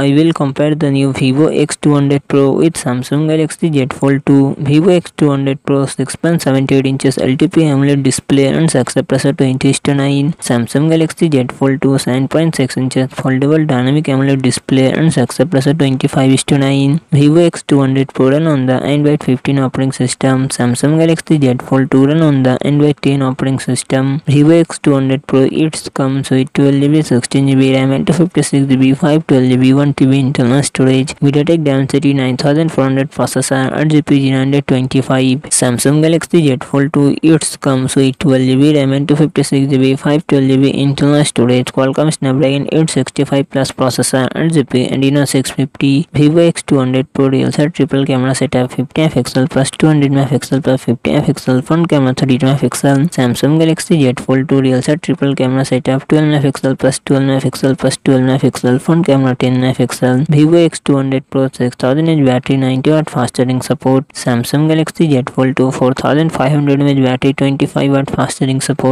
I will compare the new Vivo X200 Pro with Samsung Galaxy Z Fold 2. Vivo X200 Pro 6.78 inches LTP AMOLED display and success pressure 20 9. Samsung Galaxy Z Fold 2 7.6 inches foldable dynamic AMOLED display and success pressure 25 9. Vivo X200 Pro run on the Android 15 operating system. Samsung Galaxy Z Fold 2 run on the Android 10 operating system. Vivo X200 Pro it comes with 12GB 16GB RAM and 256GB 512GB 1TB internal storage. MediaTek Dimensity 9400 processor 8GB 925. Samsung Galaxy Z Fold 2 it comes with 12GB RAM and 256GB 512GB internal storage. Qualcomm Snapdragon 865 plus processor 8GB Adreno 650. Vivo X200 Pro real set triple camera setup 50 MP plus 200 MP plus 50 MP front camera 32 MP. Samsung Galaxy Z Fold 2 real set triple camera setup 12 MP plus 12 MP plus 12 MP front camera 10 MP. Vivo X200 Pro 6000 mAh battery 90 watt fast charging support. Samsung Galaxy Z Fold 2 4500 mAh battery 25 watt fast charging support.